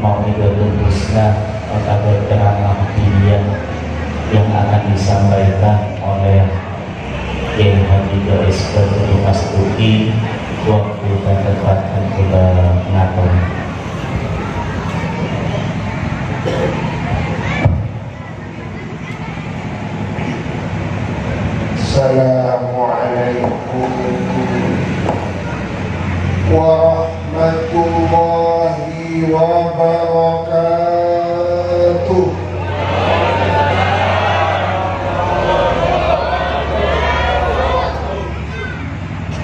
mau Husna atau yang akan disampaikan oleh Kiai Haji Doris Mas waktu dan tempat dan. Assalamualaikum warahmatullahi wabarakatuh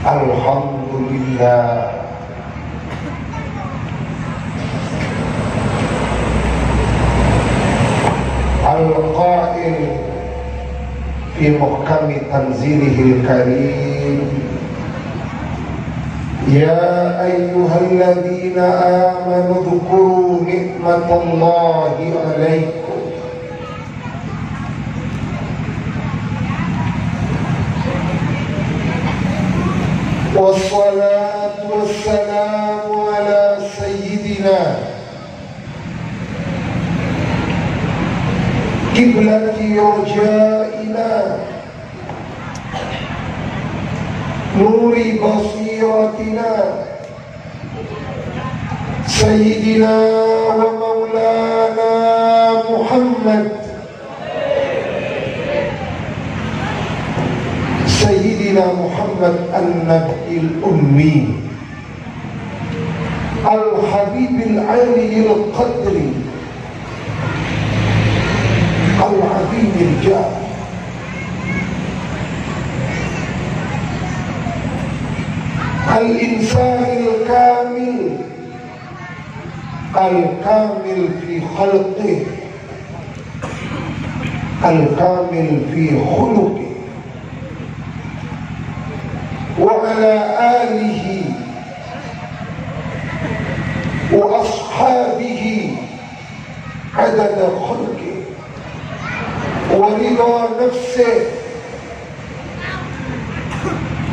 Alhamdulillah Al-Qail في محكم تنزيله الكريم يا أيها الذين آمنوا اذكروا نعمة الله عليكم. والصلاة نفسه.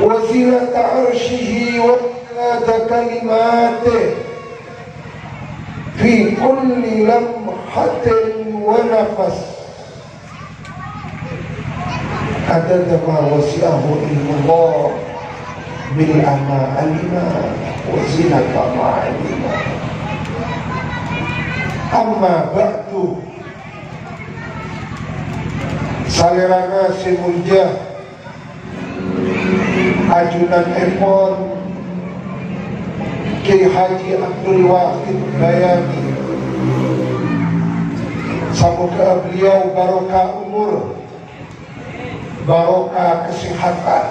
وزنة عرشه وامتداد كلماته. في كل لمحة ونفس. عدد ما وسعه علم الله ملء ما علم وزنة ما علم. أما بعد Salirana Simulja Ajunan Epon Kiai Haji Abdul Wahid Bayani. Semoga beliau barokah umur Barokah kesehatan.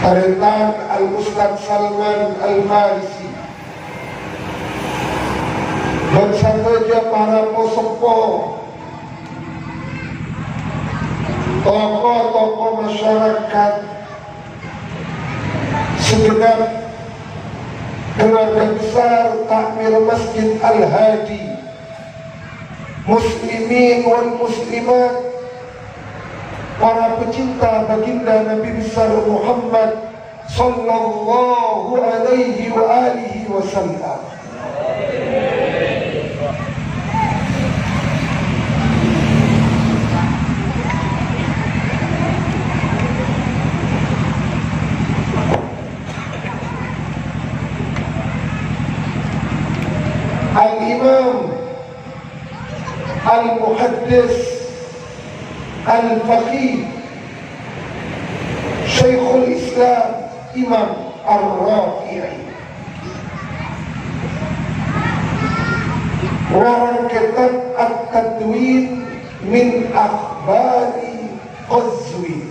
Parentan Al-Ustaz Salman Al-Farisi saja para posepo tokoh-tokoh masyarakat segenap keluarga besar takmir Masjid Al-Hadi. Muslimin wal muslimat para pecinta baginda Nabi besar Muhammad sallallahu alaihi wa alihi wasallam الإمام المحدث الفقيه شيخ الإسلام إمام الرافعي. ورا كتاب التدوين من أخبار قزوين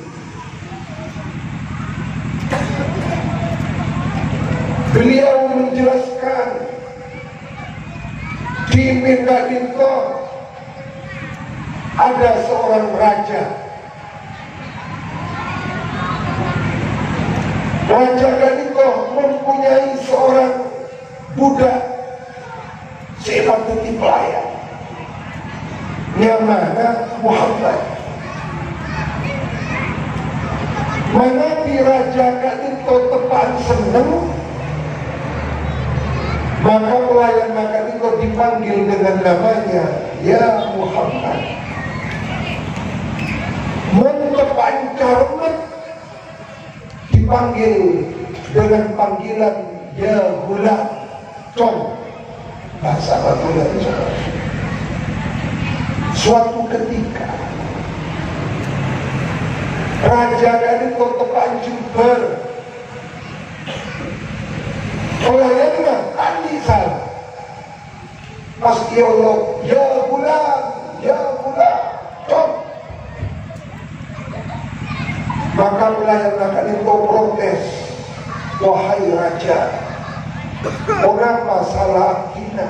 beliau menjelaskan Di Mindalinto ada seorang raja. Raja Galinto mempunyai seorang budak seekor putih pelayan yang mana Muhammad. Mana di Raja Galinto tepat senang maka pelayan makan itu dipanggil dengan namanya Ya Muhammad. Mentepaan karmet dipanggil dengan panggilan Ya Gulam Cong bahasa Batula suatu ketika Raja dari kota Panjumber Pelayannya tadi salah Pas dia Allah Ya bulan Ya bulan. Cok. Maka pelayan akan itu protes Wahai Raja. Mengapa salah kita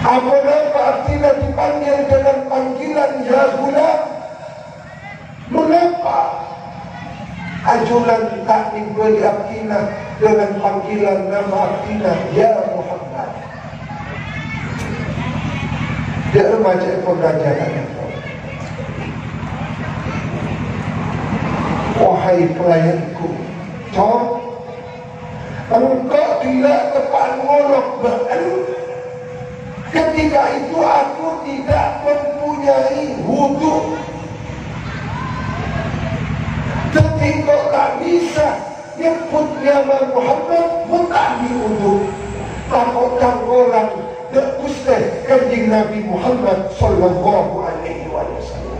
Apa Atina dipanggil dengan panggilan Ya bulan? Mengapa ajulan tak diberi Abdina dengan panggilan nama Abdina Ya Muhammad. Dia remaja pengajaran Wahai pelayanku Cok. Engkau tidak tepat ngolok Ketika itu aku tidak mempunyai wudhu Ketika tak bisa? Nyebut nama Muhammad bukan diundur takut orang tak kuste kanjing Nabi Muhammad sallallahu alaihi wasallam.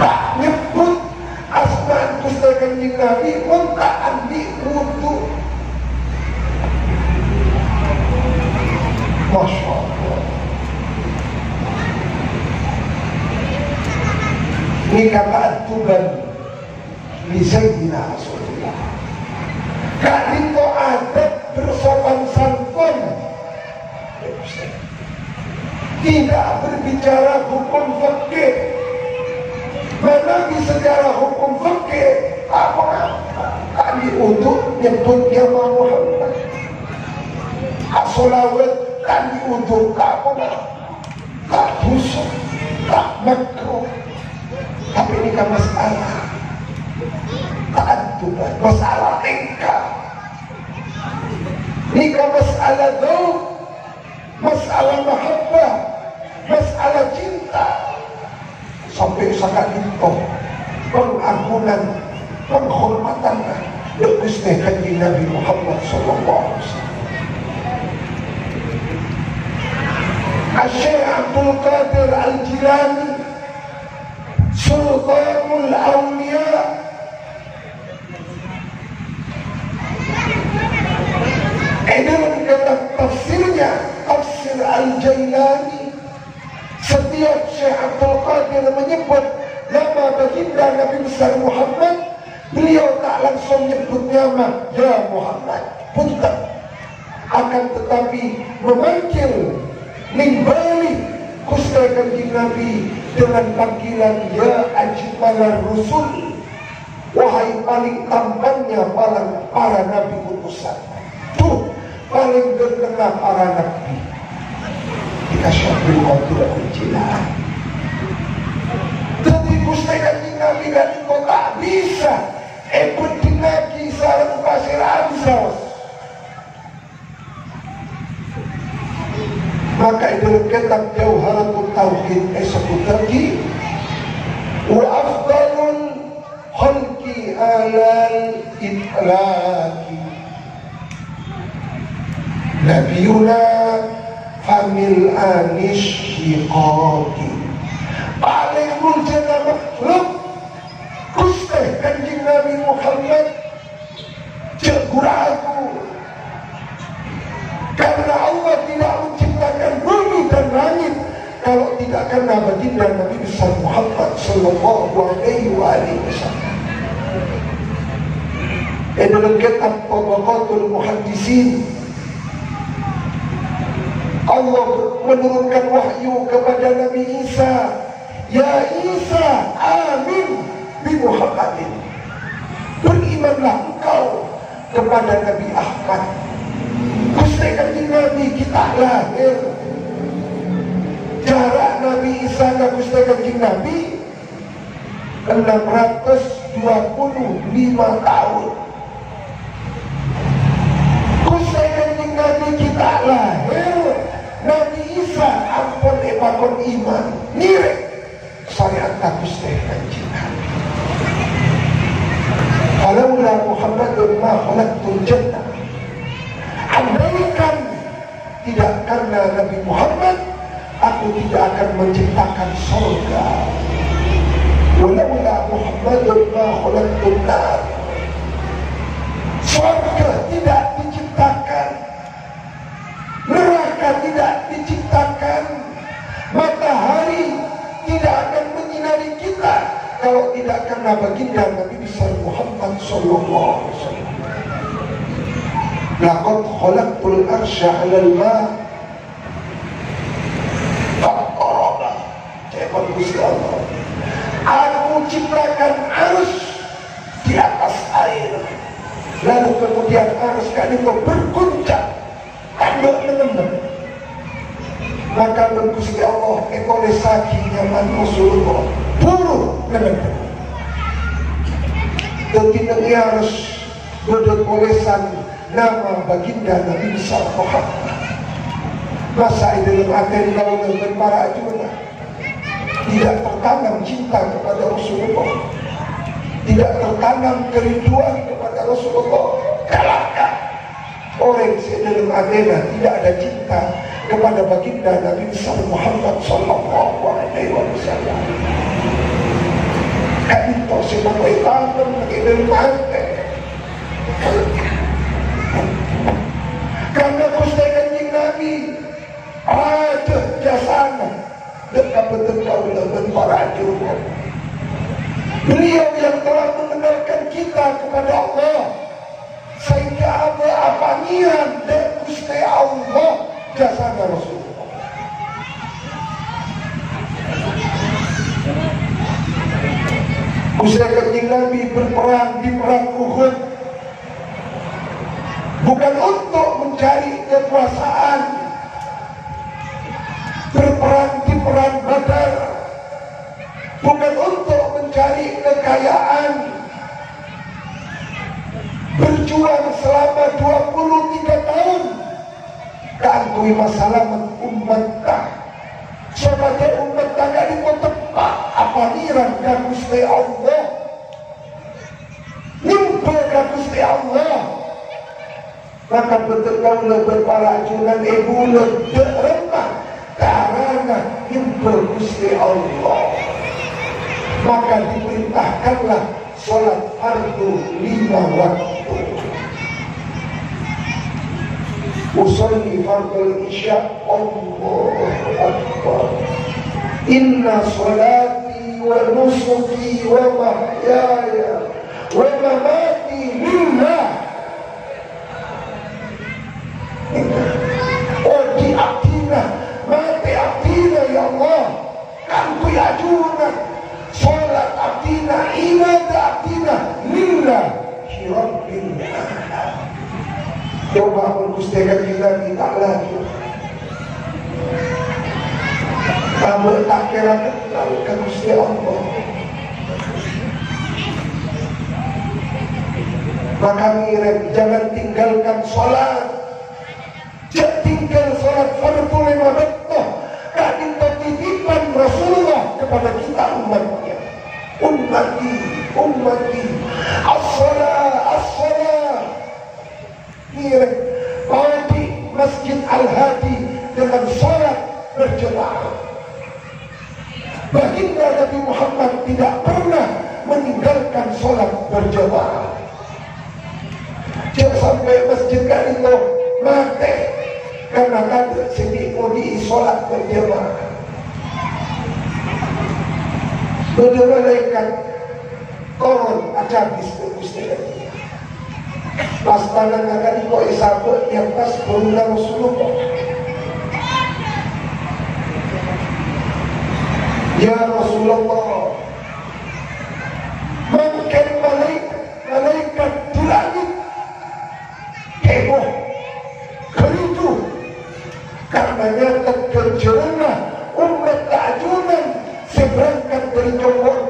Tak nyebut asma kuste kanjing Nabi pun tak wudhu. Masya Allah Ini kata atuban Di Sayyidina Rasulullah. Kak itu adat bersopan santun. Tidak berbicara hukum fikih. Mana di sejarah hukum fikih Apa Kali untuk nyebut nama Muhammad. As-solawat Kali untuk apa Tak busuk Tak makruh ini kan masalah Ta'aduban Masalah tingkah Ini kan masalah daun Masalah mahabbah Masalah cinta. Sampai sangat itu. Pengakunan Penghormatan. Gusti Haji Nabi Muhammad Sallallahu Alaihi Wasallam. Asyik Abdul Qadir Al-Jilani Sultanul Awliya. Ini kata tafsirnya Tafsir Al-Jailani. Setiap Syekh Abdul Qadir menyebut Nama baginda Nabi besar Muhammad Beliau tak langsung menyebut nama Ya Muhammad. Punten. Akan tetapi memanggil Nimbali Kustai kanjeng Nabi dengan panggilan Ya Ajmalar Rusul Wahai paling tampannya para, para Nabi utusan Tuh paling terkenal para Nabi. Kita syafil qadir al-jilah Jadi Kustai tahun. Kusai kanjeng Nabi kita lahir. Nabi Isa ampun epakon iman. Nire Syariat kusai kanjeng Nabi Falaulah Muhammadun ma khalaqtul jannah Andaikan tidak karena Nabi Muhammad Aku tidak akan menciptakan surga Walaula Muhammadun ma khalaqtul nar Surga tidak diciptakan Neraka tidak diciptakan. Matahari tidak akan menyinari kita Kalau tidak karena baginda Nabi besar Muhammad Sallallahu Alaihi Wasallam. Laqad khalaqtul arsya 'alal ma' Faqaraba. Allah Aku ciptakan arus di atas air. Lalu kemudian arus kali itu berguncang Tanduk menemen Maka bergusti Allah Ekole saki nyaman Rasulullah Buru menemen Dan harus Duduk olesan nama baginda Nabi besar Muhammad. Masa dalam hati kau dan para ajuna tidak tertanam cinta kepada Rasulullah. Tidak tertanam kerinduan kepada Rasulullah. Kalahkan. Orang dalam adena tidak ada cinta kepada baginda Nabi besar Muhammad sallallahu alaihi wasallam. Kan itu sebab itu dalam hati karena Kanjeng Nabi ada jasana betul dan para ajurnya. Beliau yang telah mengenalkan kita kepada Allah sehingga ada apa niat dan Gusti Allah jasana Rasulullah. Gusti Kanjeng Nabi berperang di perang Uhud bukan untuk mencari kekuasaan berperang di perang badar bukan untuk mencari kekayaan berjuang selama 23 tahun. Kangkui masalah umat sebagai umat tangga di tepat apa niran dan Allah? Nyumpul dan Allah. Maka betul kau para ajunan ibu karena himpul Gusti Allah maka diperintahkanlah sholat fardu lima waktu. Usolli fardul isya Allah Akbar. Inna sholati wa nusuki wa mahyaya wa mamati lillah. Oh di abdina Kanku ya juna Salat abdina Ibadah abdina Lillah Rabbil Coba mengustikan kita kita lagi Kamu tak kira kenal ke Allah Maka mirip jangan tinggalkan sholat. Tinggal sholat fardu lima waktu ummati ummati. Mirip di Masjid Al-Hadi dengan sholat berjemaah baginda Nabi Muhammad tidak pernah meninggalkan sholat berjemaah jangan sampai masjid itu mati karena kan sini di sholat berjamaah Malaikat turun acabis ke Gusti Pas tangan akan kok isabe yang pas berulang Rasulullah. Ya Rasulullah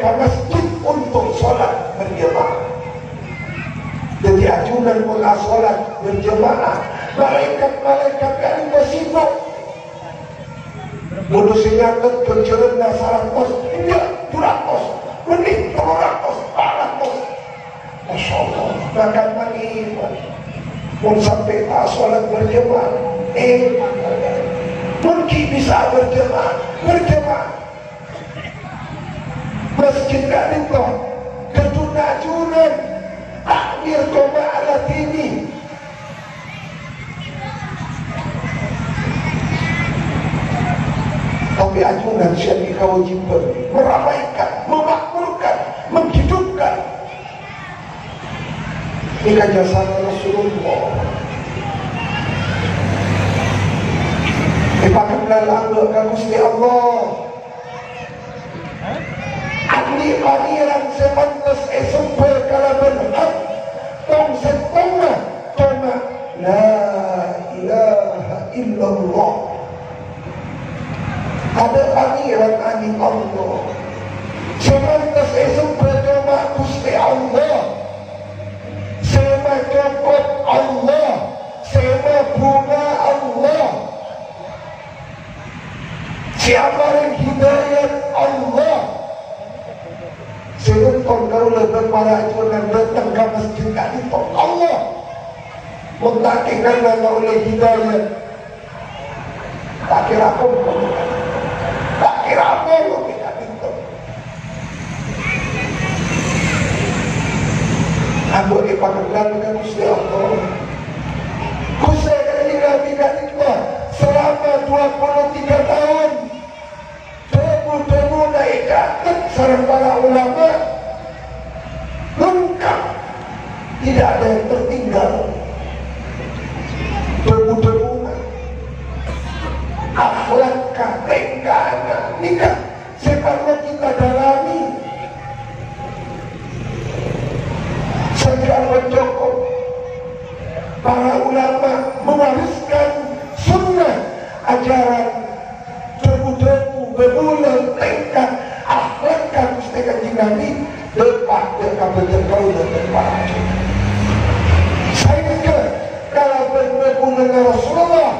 ke masjid untuk sholat berjamaah. Jadi ajunan pula sholat berjamaah. Malaikat-malaikat kami bersifat. Bodoh senyakan pencerut nasaran kos Enggak, curah kos Mending tolak kos, parah kos Masya Allah, bahkan mandi. Pun sampai tak sholat berjemaah Eh, mungkin bisa berjemaah Berjemaah Itu Keduna-junan Takbir koma ala tini Tapi ajunan syari kewajiban Meramaikan, memakmurkan, menghidupkan. Ini kan jasa Rasulullah. Dipakai lalu ke Gusti Allah Ahli pangeran semantas esempel kalaban hak Tong setoma Toma La ilaha illallah. Ada pangeran angin Allah. Semantas esempel toma Gusti Allah. Sema cokot Allah. Sema bunga Allah. Siapa yang hidayat Allah Sebentar kau lebih para ajunan datang ke masjid kali Allah Mentakikan nama oleh hidayat Tak kira apa Tak kira lo kita itu Aku ipakan dengan Gusti Allah. Gusti kali Nabi itu Selama 23 tahun. Temu-temu naik dapat Sarang para ulama Tidak ada yang tertinggal. Temu-temu Akhlak Tengkana Nikah. Sekarang kita dalami Sejak mencokok Para ulama mewariskan sunnah ajaran tebu-tebu bebulan tingkat akhlak kamu setekan Nabi depan dekat berjengkau dan depan berbebulan Rasulullah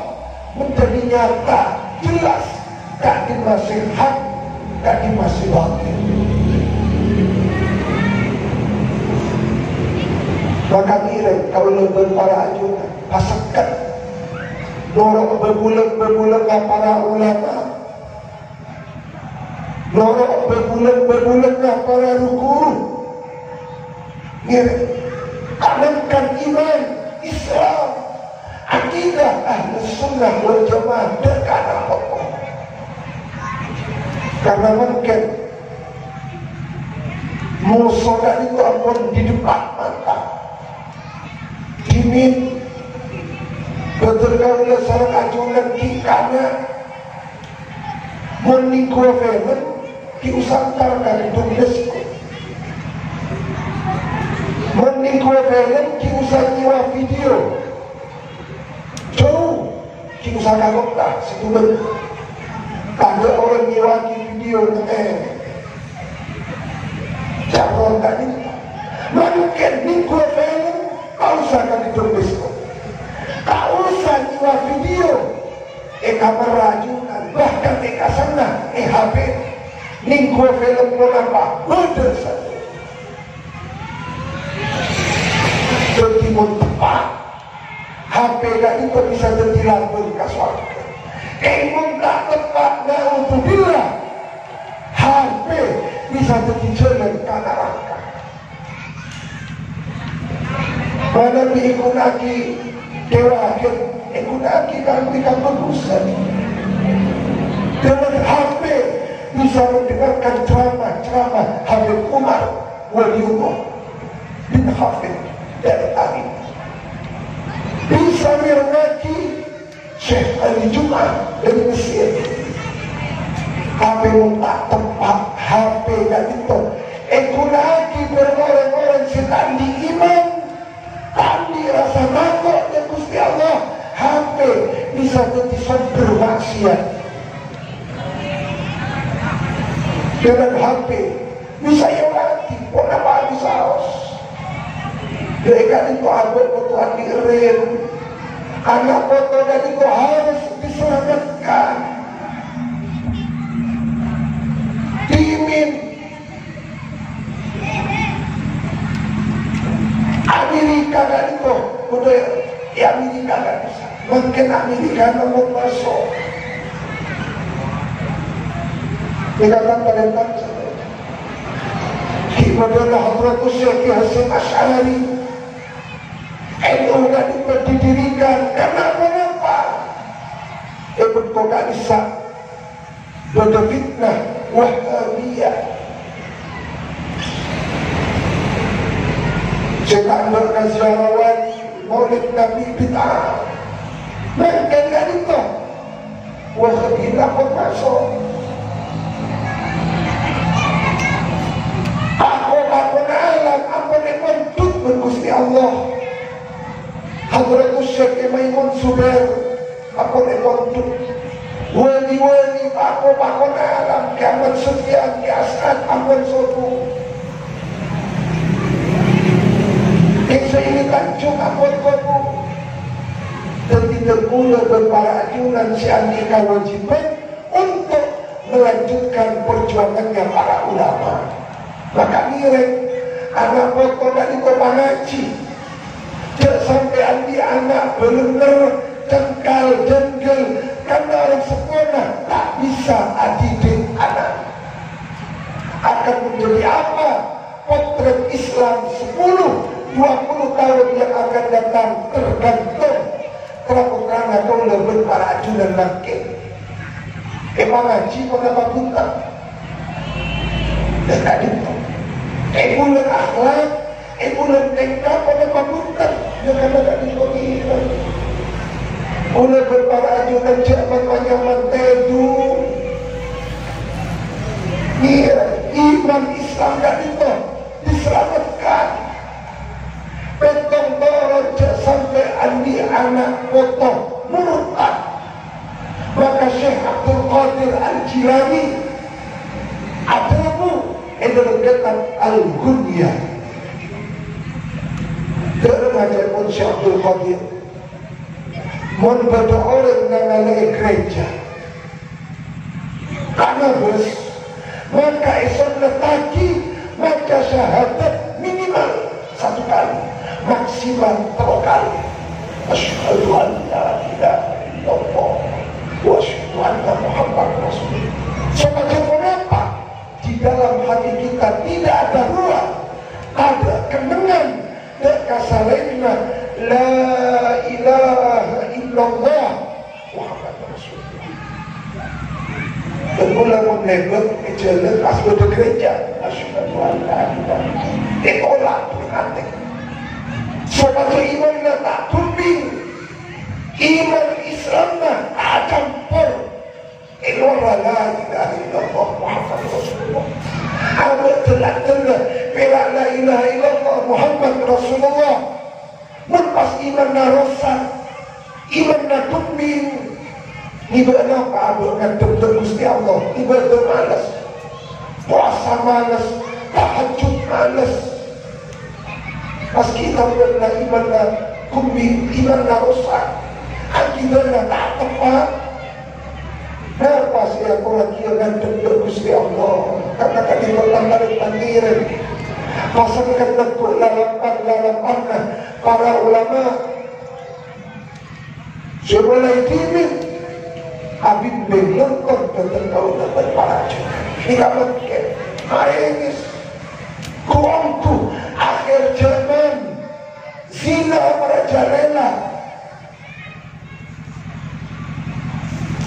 menjadi nyata jelas kaki masih hak kaki masih batin maka nilai kalau lebih para ajunan pasakan Norok berbulan-berbulan para ulama. Norok berbulan-berbulan para guru Mirip Tanamkan iman Islam Akidah ahli sunnah wal jamaah Allah Karena mungkin Musuh itu ampun di depan mata. Dimin. Betul-betul seorang ajunan kikana Meningkuah film Diusantarkan itu UNESCO Meningkuah film Diusah nyiwa video Diusah kagoklah Situ benar Ada orang nyiwa video Eh Jangan tadi Mungkin Mingkuah film Kau usahakan itu UNESCO tak usah nyiwa video. Eh kamera rajunan. Bahkan eh kasana eh HP ningko film mo nampak betul Itu bisa ke surga eh mau tak tepat untuk bila HP bisa jadi jalan ke neraka mana diikut lagi dewa akhir. Ikut lagi kami kamu dosa dengan HP bisa mendengarkan ceramah-ceramah Habib Umar Waliullah bin Hafid dari Ali bisa mengaji Syekh Ali Jum'ah dari Mesir. HP tak tempat HP gak itu. Ikut lagi berorang-orang setan di iman. Kami rasa takut ya Gusti Allah. HP bisa jadi sumber maksiat. Dengan HP bisa ya mati. Apa bisa harus mereka itu abad Tuhan diirim anak foto dan itu harus diselamatkan dimin Amerika itu ya Amerika kan mungkin Amerika masuk Dikatakan pada Hasim Asy'ari NU tadi didirikan. Karena kenapa? Ibn Qaisa pada fitnah Wahabiyah Cetak berkazarawan Maulid Nabi Bid'ah. Mereka tidak itu Wahabiyah pun masuk. Aku aku alam Apa yang bergusti Allah Hadratus Syekh Maimun Subair Aku yang mentut Wali-wali aku bakon alam. Kiamat Sufyan Kiasat Amun Sofu Isa ini tancung Amun Sofu Dan tidak pula berpara ajunan Si Andika wajiban Untuk melanjutkan perjuangannya para ulama. Maka mirip anak foto dari sampai andi anak benar cengkal jenggel karena orang sempurna tak bisa adidik anak. Akan menjadi apa? Potret Islam 10 20 tahun yang akan datang tergantung terlalu karena kau lebih para ajunan makin emang ngaji kenapa buta dan tadi Eh bulan akhlak, eh bulan tingkah pada pabuntan. Dia kata tak dikongiran. Oleh berpara ajudan jaman manyaman tedu. Iya, iman Islam dan itu diselamatkan. Betong dorong sampai andi anak potong murtad. Maka Syekh Abdul Qadir Al-Jilani Adamu Indra Al-Gunya Dalam ajar pun Syekh Abdul Qadir. Mon pada orang mengalami gereja. Karena bos Maka esok letaki Maka syahadat minimal Satu kali Maksimal tiga kali. Asyhadu an la ilaha illallah Wa asyhadu anna Muhammad Rasulullah. Semacam mengapa di dalam hati kita tidak ada ruang ada kenangan dan kasalaina la ilaha illallah Muhammad Rasulullah. Ulama menegur jalan asal gereja. Asyhadu la ilaha ditolak berhati Sobat iman tak tumbing iman Islam tak campur Muhammad Rasulullah Awak la Muhammad Rasulullah iman na rosak Iman na tumbing Tiba apa abang kan tentu Gusti Allah Tiba tu malas Puasa malas Tahajud malas Pas kita berna iman na tumbing Iman na rosak Akibat na tak tepat Kenapa sih aku lagi dengan tunduk Gusti Allah? Karena kami bertambah panggilan. Pasangkan bentuk lalapan-lalapan para ulama. Sebelum timin, Habib melengkap tentang kau dapat para juga. Tidak mungkin. Maengis. Kuangku. Akhir zaman. Zina merajalela.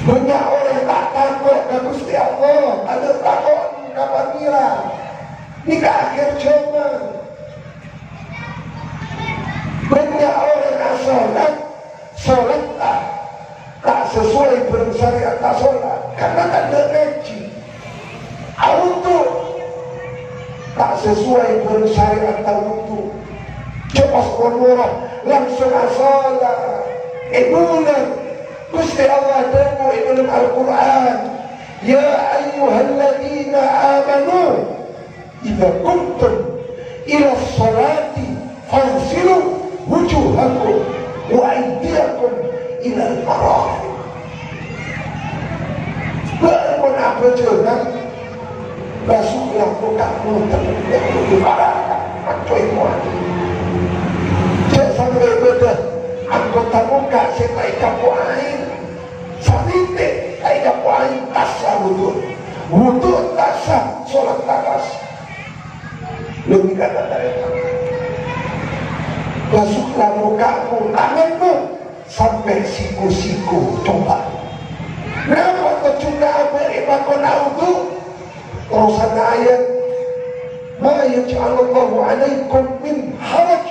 Banyak orang tak takut ke Gusti Allah Ada takut kapan mira Ini ke akhir zaman Banyak orang asolat Solat tak Tak sesuai bersyariat tak solat. Karena tak ada gaji. Auto Tak sesuai bersyariat tak auto Cepat orang Langsung asolat Eh bulan Gusti Allah temu dalam Al-Quran. Ya ayyuhalladzina amanu Iza kuntum ila salati fansilu wujuhakum wa aydiyakum ila al-marafiq Berpun apa jangan Basuhlah mukamu terlebih di marah Macoi muati Cek sampai beda Anggota muka saya tak air Tak ikapu air Tasa wudhu. Wudhu tasa Sholat takas Lebih kata dari Basuhlah mukamu Tanganmu Sampai siku-siku Coba Kenapa kau cunda apa kau naudu? Terusan ayat Ma yaj'alallahu alaikum min haraj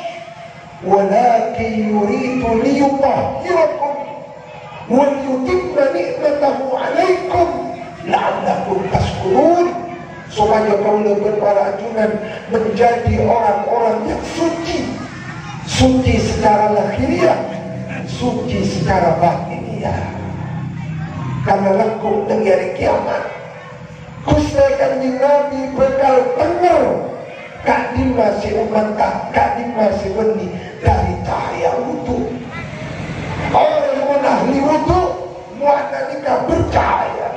Walakin yuridu liyutahhirakum Waliyutimma ni'matahu alaikum La'allakum taskurun Supaya kau lebih para ajunan Menjadi orang-orang yang suci. Suci secara lahiriah Suci secara batiniah. Karena dari hari kiamat Kusnakan di Nabi bekal benar Kak masih umat Kak di masih benih Dari cahaya wudhu Orang ahli wudhu Muatnya nikah bercahaya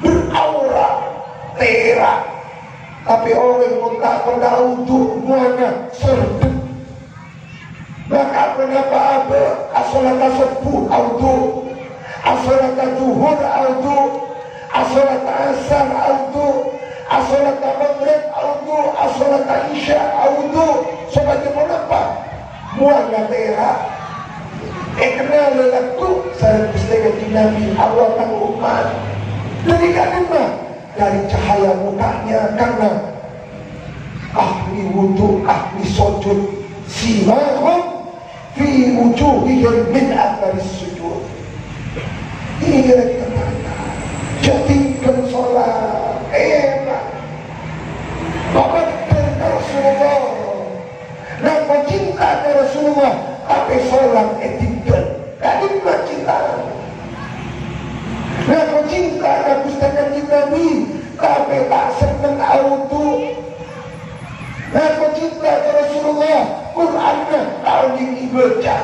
Beraura Terak Tapi orang yang tak pernah wudhu Muatnya serdek Maka kenapa apa? Asalata sepuh Wudhu asolat zuhur audu. Asolat asar audu. Asolat maghrib audu. Asolat isya audu. Sebagaimana apa? Muanya tera ekna lelaku saya pustaka Nabi dan umat. Dari kalimah dari cahaya mukanya karena ahli wudhu ahli sujud simahum fi wujuhihim min athari sujud. Iya Jadikan sholat Enak Bapak cinta Rasulullah. Nama cinta Rasulullah Tapi sholat etikal Mah cinta. Nama cinta ke pustakan Nabi Tapi tak senang auto Nama cinta ke Rasulullah. Qurannya Tahu dibaca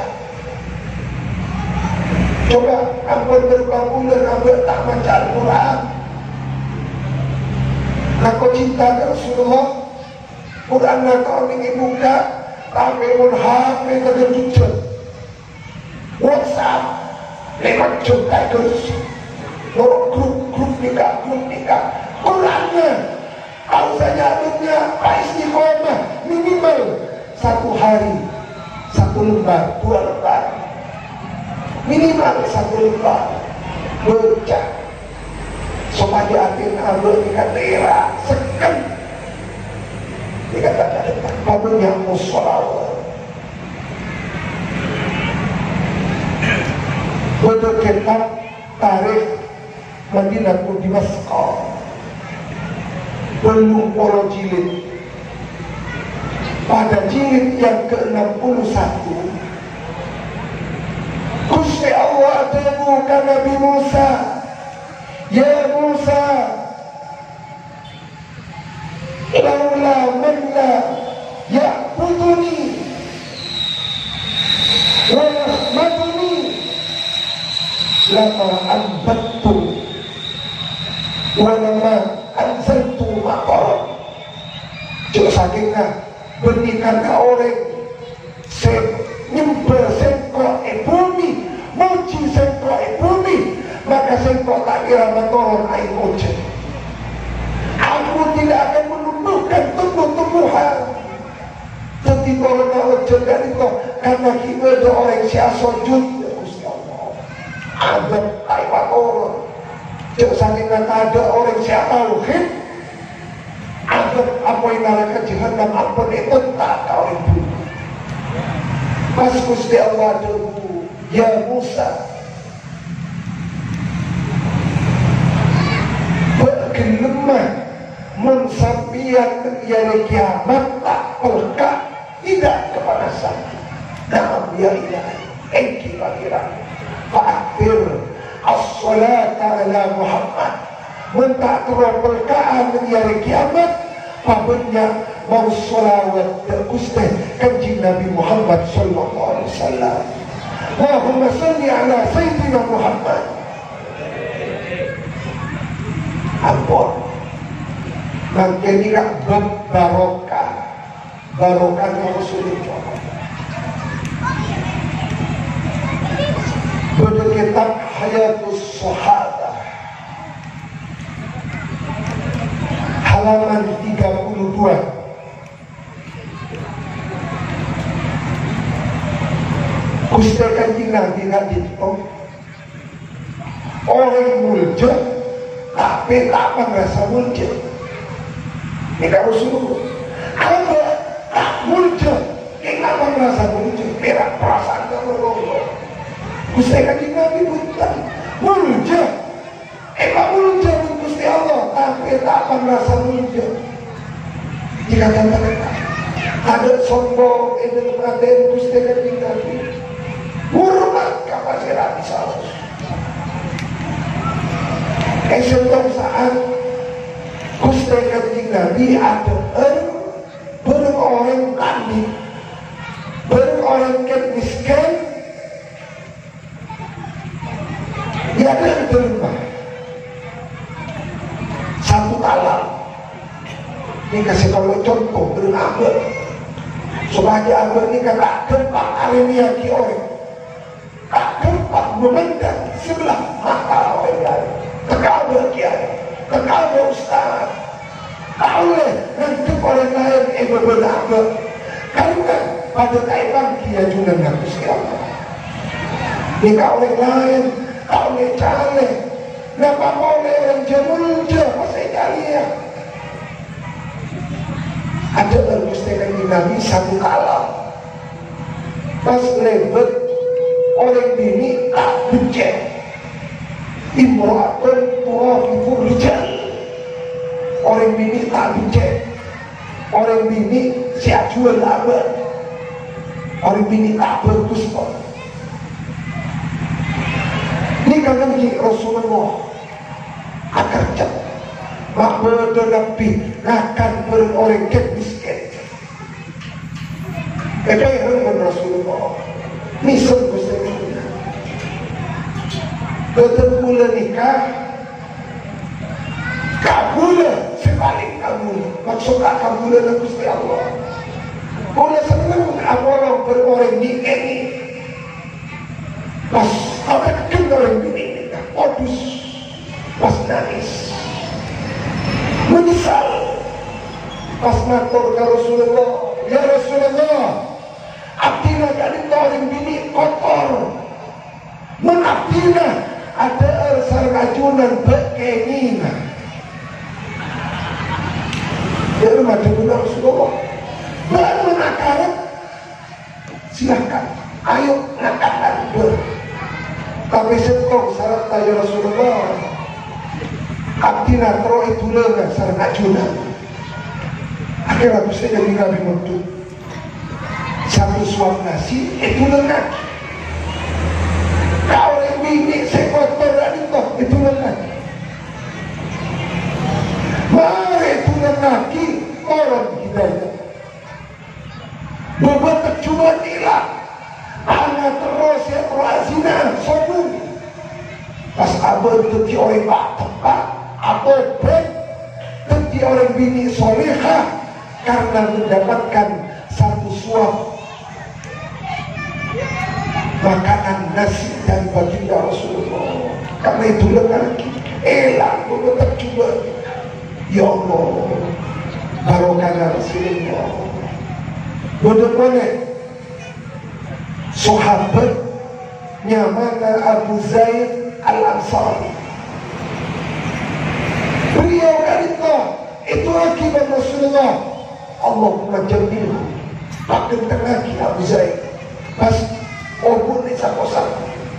Coba ampun bulan Ampun tak baca Al-Quran Aku cinta ke Rasulullah. Quran nak kau ingin buka. Tapi pun HP tujuh WhatsApp Lewat juta terus Grup grup nikah grup nikah Qurannya Kau saja dunia Pak Istiqomah Minimal Satu hari Satu lembar Dua lembar. Minimal satu lembar. Baca supaya akhir abel dikata era sekan dikatakan kabelnya musolawat betul kita tarikh Madinah Dimasqa belum polo jilid. Pada jilid yang ke-61 Gusti Allah temukan Nabi Musa Ya Musa Laula man la ya'buduni wa yahmaduni lama anbattu wa lama anzaltu maqaram Cuk sakingnya berikan ke orang. Nyembel sengkok e bumi muji sengkok e bumi. Maka sengkok tak kira menurun air hujan. Aku tidak akan menumbuhkan tumbuh-tumbuhan. Kalau nak hujan dan itu karena kita ada orang yang sujud ya Gusti Allah ada taiwan orang Saking ada orang yang tauhid ada apa yang neraka jahanam ampun itu tak kau ibu Pas Gusti Allah debu Ya Musa. Bergelemah Mensampian Ya kiamat Tak pelka Tidak kepanasan Naam ya ilahi Engki akhirat Fa'akhir As-salata ala Muhammad Mentak turun pelkaan Ya kiamat Pabennya mau salawat terkuste kanjeng Nabi Muhammad sallallahu alaihi wasallam. Allahumma salli ala Sayyidina Muhammad. Ampun. Mangkini kak barokah. Barokah Rasulullah Pada kitab Hayatus Sahabat halaman 32 Gusti Kanjeng Nabi ngadito orang mulja tapi tak merasa mulja ini kalau suruh ada tak mulja kenapa merasa mulja merah perasaan kamu Gusti Kanjeng Nabi bukan mulja emang mulja Gusti Allah tapi tak merasa jika kata-kata ada sombong ini perhatian Gusti Kanjeng Nabi Hormat kapasitas saus. Esok saat Gusti Kanjeng Nabi ada belum orang kami belum orang kan miskin ya ada terima satu kalam ini kasih kalau contoh belum apa? Sebagai apa ini kata tempat alimia ki orang. Tempat memandang sebelah mata orang lain. Kekabel kiai kekabel ustaz oleh nanti orang lain yang berbeda karena pada kaitan kiai juga ngaku siapa jika orang lain oleh cale Napa boleh orang jemulja Masih kalian. Ada bermustikan di Nabi satu kalam Pas lebet orang bini tak becek. Imra'atun tuwafifur rijal orang bini tak becek. Orang bini siap jual apa orang bini tak bagus begini Rasulullah. Akan cek mak lebih akan berorang miskin. Kaya yang Rasulullah. Misal Gusti Ketemu nikah Kabula Sebalik kabula Maksud kabula dan Gusti Allah. Kula senang orang berorang nikah ini Pas kenal orang ini Odus Pas nangis. Menyesal. Pas matur ke Rasulullah. Ya Rasulullah bisa sahabat nyamana Abu Zaid Al-Ansari. Beliau kata itu akibat Rasulullah. Allah menjadilah Makin lagi Abu Zaid. Pas Obun ni saposa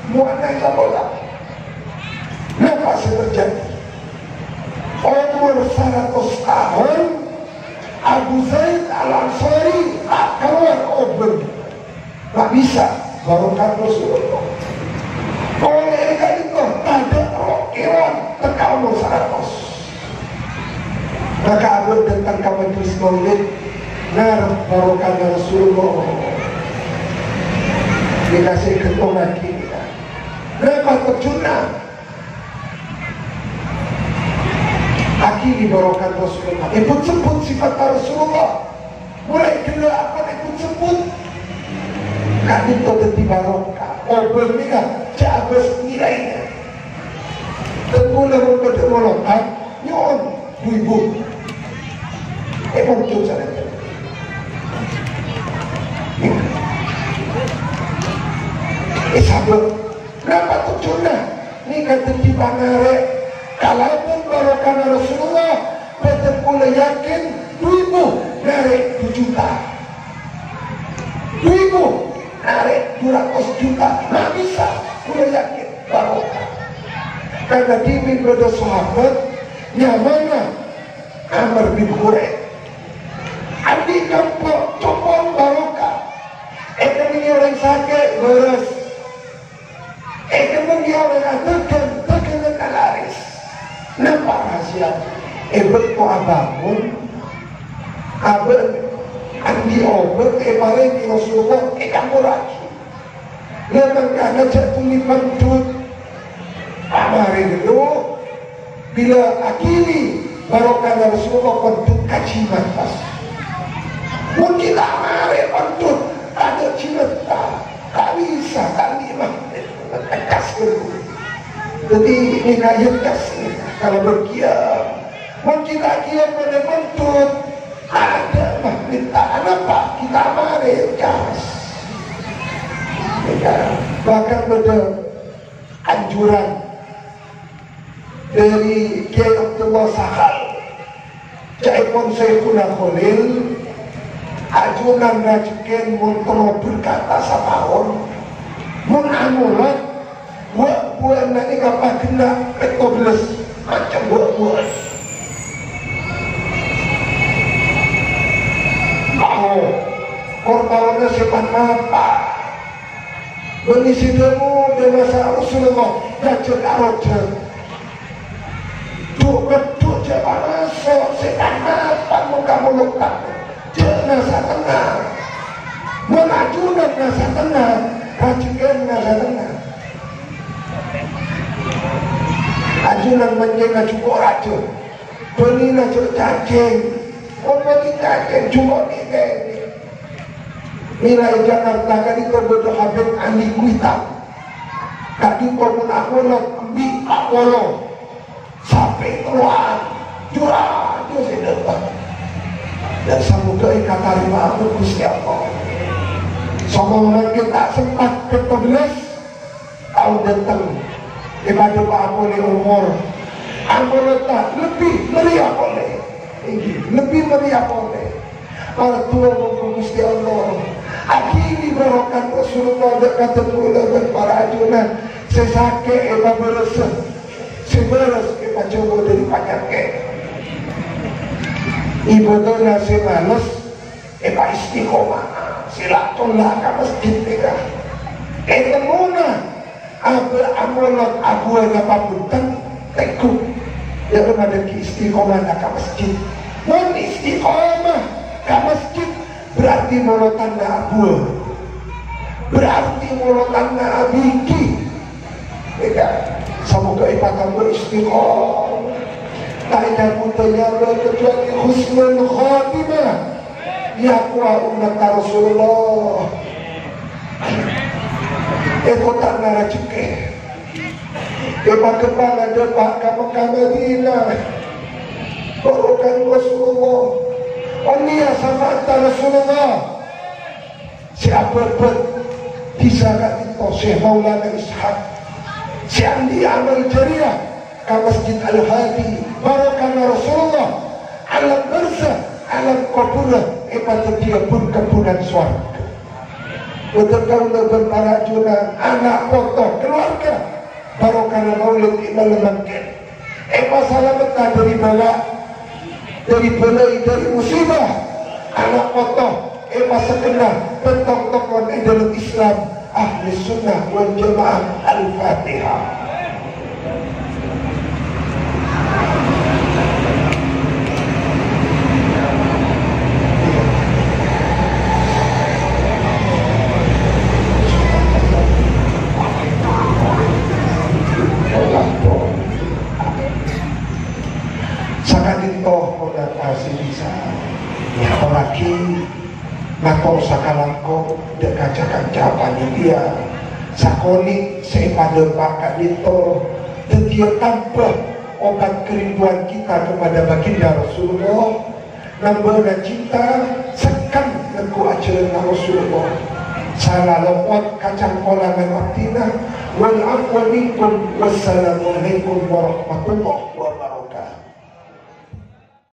Muana ni saposa Kenapa sih terjadi. Umur 100 tahun Abu Zaid al-Ansari Tak keluar Obun Tak bisa. Barukan Rasulullah Oleh itu Ada rokiran Teka umur 100 Maka Abu tentang kamu Maulid nar barokah Rasulullah. Dikasih ketongan kita Kenapa terjunah. Akhiri barokan Rasulullah. Ikut sebut sifat Rasulullah. Mulai kena apa ikut sebut Kak itu tadi barokah Oh berbeda Jabas nilainya Tentulah mempercayai molotah Nyon Ibu Eh muncul sana. Eh sabar Kenapa tujuannya? Ini kata di bangare. Kalaupun barokan Rasulullah Betul pula yakin Duimu narik 2 juta. Duimu narik 200 juta Nah bisa Pula yakin barokah Karena dimin pada sahabat Yang mana Amr bin Hurek Andi kampung copon barokah Eh kami orang sakit beres kemang dia orang tekan tekan dengan laris. Nampak rahasia. Eh berko abangun. Abang andi obat eh paling di Rasulullah eh kamu lagi. Memang karena jatuh lipat tut. Amarin dulu bila akhiri barokah Rasulullah pentut kaji matas. Mungkin amarin pentut ada cinta. Tak bisa, tak lima tekas dulu jadi ini kayak tekas kalau berkiam mungkin yang pada menuntut ada mah mintaan apa kita mari kas bahkan pada anjuran dari Kiai Abdullah Sahal Jaipun Sayyiduna Khalil ajunan rajukan mun berkata setahun mun amulat buat-buat nanti kapan kena petobles macam buat-buat. mau korbannya siapa apa mengisi demo di masa Rasulullah gajah karojan tuh betul jalan masuk setan apa muka mulutkan jenazah tenang mengajukan nasa tenang rajukan nasa tenang ajunan menjenga cukup racun Pelina cuk cacing Cacing cuma ini Nilai Jakarta kali kau bodoh habis andi kuita. Kadi kau pun aku nak Bi akolo Sampai keluar Jurah saya dapat. Dan semoga kata lima aku Allah Sama kita sempat ketebelas Tahun datang. Ibadah Pak Apoli umur Ampun letak lebih meriah boleh Lebih meriah boleh? Para tua Gusti Allah Akhiri barokan Rasulullah Kata pula ajunan. Sesake eba berasa Seberas eba coba dari panyake. Ibu tu nasi malas Eba istiqomah. Silatullah ke masjid mereka. Eh temuna Abu amulat abu ngapapunten Teguh Ya ada ki istiqomah ke masjid Mun istiqomah ke masjid Berarti molotan na abu. Berarti molotan na abiki Ya Semoga ibadah beristiqomah Tak ada putanya kecuali husnul khatimah. Ya kuah umat Rasulullah. Nara cuke Eko kepala depan kamu kamerina Barukan Rasulullah. Onia sama anta Rasulullah. Siapa pun Bisa kat itu? Syekh Maulana Ishaq. Si Andi Amal Jariah. Ke Masjid Al-Hadi. Barukan Rasulullah. Alam bersah Alam kubura Ibadah dia pun kebunan suara. Betul-betul berparajunan anak foto keluarga. Baru karena maulid melemankan eh masalah betah dari bala dari belai dari musibah. Anak foto masa kena bentok tokoh dalam Islam ahli sunnah wal jamaah al-fatihah panitia sakoni sepada bakat dito tetia tanpa obat kerinduan kita kepada baginda Rasulullah. Nambah cinta sekan neku ajaran Rasulullah. Salah lewat kacang kolangan waktina. Wal afwa minkum wassalamualaikum warahmatullahi wabarakatuh